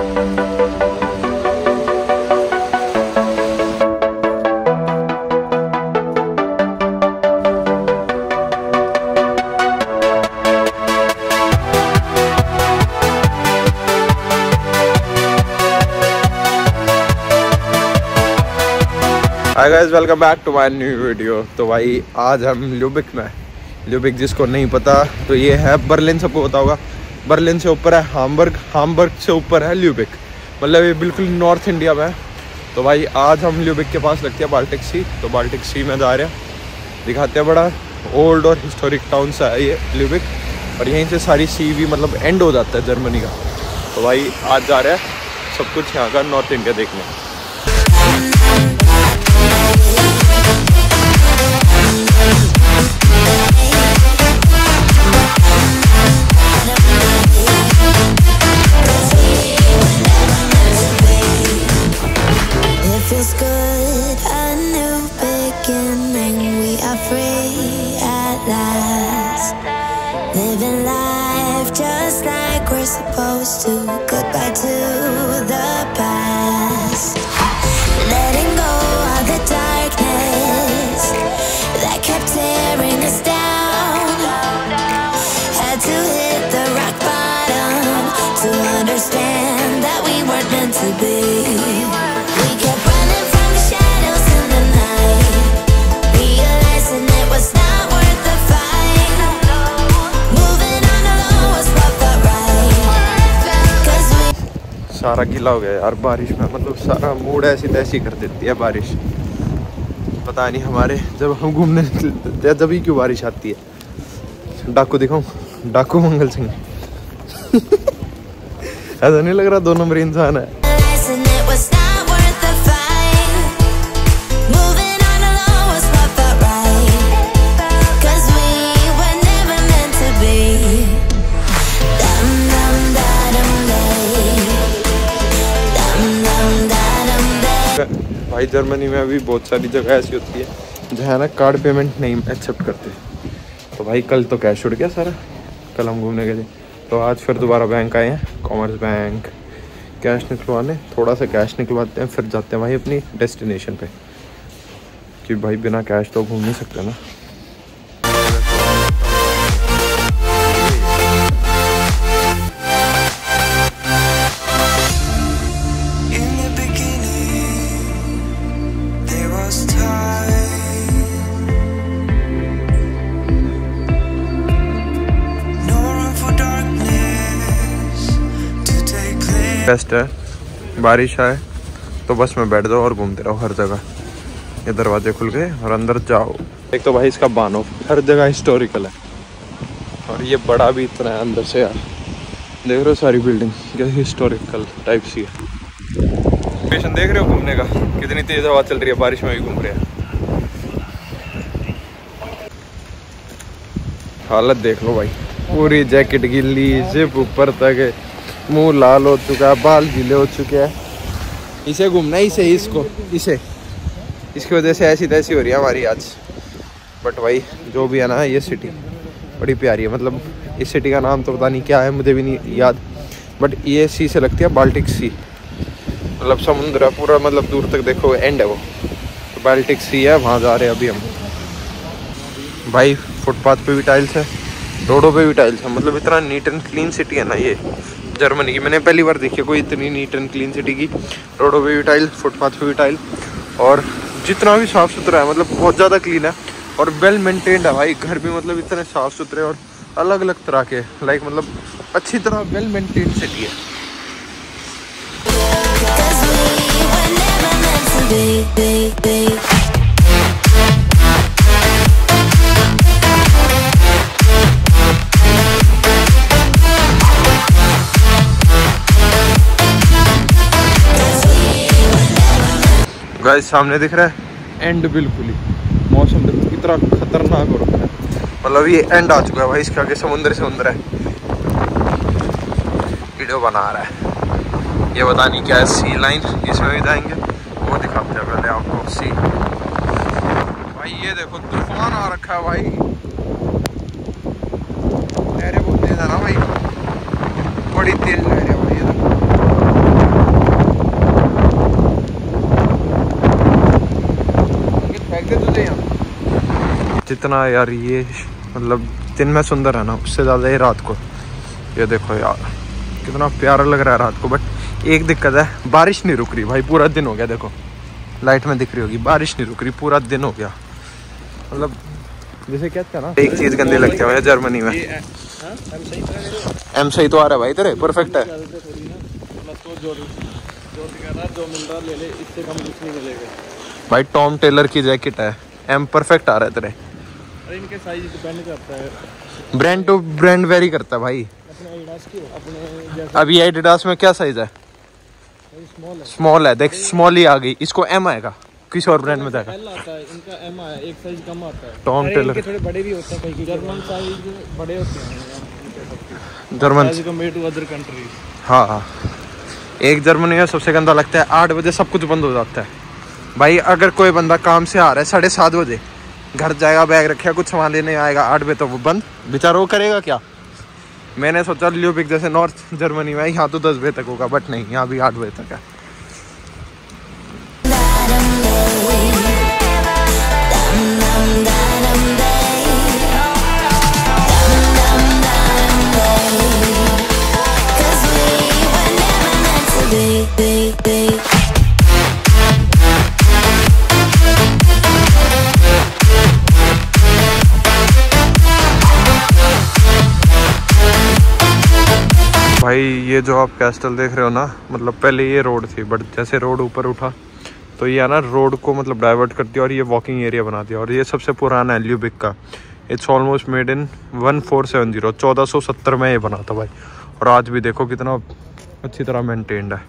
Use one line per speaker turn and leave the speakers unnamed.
Hi welcome back to my new video तो भाई, आज हम ल्यूबिक में ल्यूबिक जिसको नहीं पता तो ये है बर्लिन सबको पता होगा। बर्लिन से ऊपर है, हामबर्ग हामबर्ग से ऊपर है ल्यूबिक। मतलब ये बिल्कुल नॉर्थ इंडिया में है। तो भाई, आज हम ल्यूबिक के पास लगती है बाल्टिक सी। तो बाल्टिक सी में जा रहे हैं। दिखाते हैं बड़ा ओल्ड और हिस्टोरिक टाउन सा है ये ल्यूबिक। और यहीं से सारी सी भी मतलब एंड हो जाता है जर्मनी का। तो भाई, आज जा रहे हैं सब कुछ यहाँ का नॉर्थ इंडिया देखने।
Supposed to.
सारा गीला हो गया यार बारिश में। मतलब सारा मूड ऐसी तैसी कर देती है बारिश। पता नहीं हमारे जब हम घूमने निकलते जब ही क्यों बारिश आती है। डाकू दिखाऊँ? डाकू मंगल सिंह। ऐसा नहीं लग रहा दो नंबर इंसान है। भाई, जर्मनी में अभी बहुत सारी जगह ऐसी होती है जहाँ ना कार्ड पेमेंट नहीं एक्सेप्ट करते। तो भाई, कल तो कैश उड़ गया सारा। कल हम घूमने गए थे। तो आज फिर दोबारा बैंक आए हैं कॉमर्स बैंक कैश निकलवाने, थोड़ा सा कैश निकलवाते हैं, फिर जाते हैं भाई अपनी डेस्टिनेशन पे। कि भाई, बिना कैश तो घूम नहीं सकते ना। बेस्ट है। बारिश आए तो बस में बैठ जाओ और घूमते रहो हर जगह। ये दरवाजे खुल गए और अंदर जाओ। एक तो भाई इसका बानो, हर जगह हिस्टोरिकल है। और ये बड़ा भी इतना है अंदर से यार। देख रहे हो सारी बिल्डिंग कैसे हिस्टोरिकल टाइप सी है। लोकेशन देख रहे हो घूमने का? कितनी तेज हवा चल रही है, बारिश में भी घूम रहे हैं। हालत देख लो भाई। पूरी जैकेट गिल्ली जिप ऊपर तक मुँह लाल हो चुका है, बाल गीले हो चुके हैं। इसे घूमना इसे, इसको, इसे। इसकी वजह से ऐसी तैसी हो रही है हमारी आज। बट भाई, जो भी है ना, ये सिटी बड़ी प्यारी है। मतलब इस सिटी का नाम तो पता नहीं क्या है, मुझे भी नहीं याद। बट ये सी से लगती है बाल्टिक सी मतलब समुद्र है, पूरा मतलब दूर तक देखो एंड है वो। तो बाल्टिक सी है, वहाँ जा रहे हैं अभी हम। भाई फुटपाथ पे भी टाइल्स है, रोडों पे भी टाइल्स है। मतलब इतना नीट एंड क्लीन सिटी है ना ये। जर्मनी की। मैंने पहली बार देखी कोई इतनी नीट एंड क्लीन सिटी की। रोडों पे भी टाइल, फुटपाथ पे भी टाइल। और जितना भी साफ़ सुथरा है मतलब बहुत ज़्यादा क्लीन है। और वेल मेंटेन्ड है भाई, घर भी मतलब इतने साफ़ सुथरे और अलग अलग तरह के लाइक मतलब अच्छी तरह वेल मेंटेन्ड सिटी है। गाइस सामने दिख रहा है? एंड बिल्कुल ही। मौसम देखो कितना खतरनाक हो रहा है। मतलब ये एंड आ चुका है भाई इसके आगे समुद्र समुद्र है। वीडियो बना रहा है। ये बता नहीं क्या है सी लाइन इसमें भी जाएँगे। वो दिखाते हैं पहले आपको सी भाई ये देखो तूफ़ान आ रखा है भाई। लहरें बहुत तेज है ना भाई। बड़ी तेज लहरें भाई ये देखो जितना यार ये मतलब दिन में सुंदर है ना, उससे ज़्यादा ये रात को। ये देखो यार, कितना प्यारा लग रहा है रात को बट एक दिक्कत है, बारिश नहीं रुक रही भाई, पूरा दिन हो गया, देखो। लाइट में दिख रही होगी, बारिश नहीं रुक रही, पूरा दिन हो गया। मतलब जैसे कहते हैं ना, एक चीज़ गंदी लगती है जर्मनी में। एम सही तो आ रहा है भाई तेरे परफेक्ट है। भाई, टॉम टेलर की जैकेट है एम परफेक्ट आ रहा है तेरे।
इनके साइज़ डिपेंड करता है।
ब्रांड टू ब्रांड वेरी करता है भाई।
अपने
अभी एडिडास में क्या साइज़ है?
स्मॉल है।
है देख स्मॉल ही आ गई। इसको एम आएगा। किसी और ब्रांड में देखा
आता है इनका एम आया एक साइज़ कम आता है।
टॉम टेलर
थोड़े बड़े भी होते हैं जर्मन साइज़ बड़े होते हैं।
German
as to other countries
हाँ हाँ। एक जर्मनी में सबसे गंदा लगता है आठ बजे सब कुछ बंद हो जाता है। भाई अगर कोई बंदा काम से आ रहा है साढ़े सात बजे घर जाएगा बैग रखेगा, कुछ सामान लेने आएगा, आठ बजे तो वो बंद। बेचारा वो करेगा क्या? मैंने सोचा ल्यूबिक जैसे नॉर्थ जर्मनी में यहाँ तो दस बजे तक होगा बट नहीं, यहाँ भी आठ बजे तक है। भाई, ये जो आप कैस्टल देख रहे हो ना मतलब पहले ये रोड थी बट जैसे रोड ऊपर उठा तो ये ना रोड को मतलब डाइवर्ट करती है और ये वॉकिंग एरिया बना दिया। और ये सबसे पुराना है ल्यूबिक का। It's almost made in one four seven zero चौदह सौ सत्तर में ये बना था भाई। और आज भी देखो कितना अच्छी तरह मेंटेन्ड है।